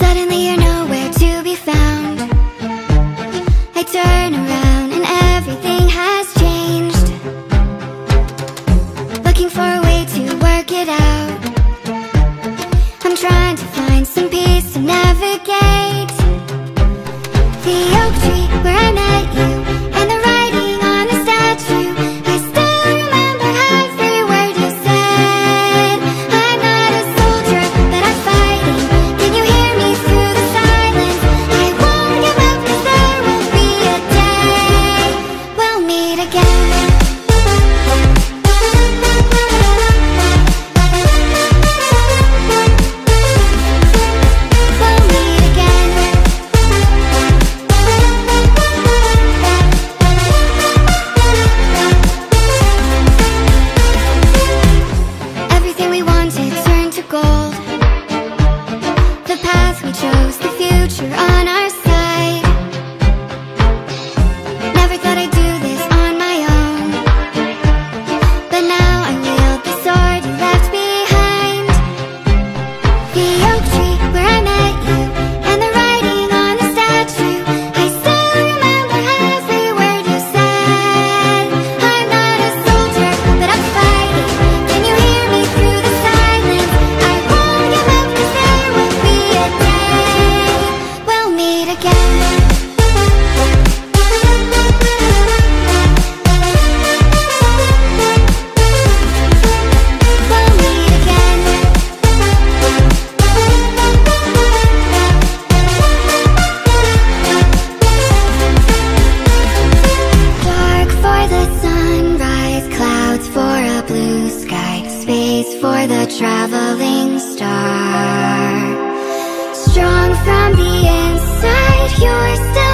Suddenly you're nowhere to be found. I turn around and everything has changed. Looking for a way to work it out. I'm trying to find some peace to navigate. The oak tree for the traveling star. Strong from the inside, you're still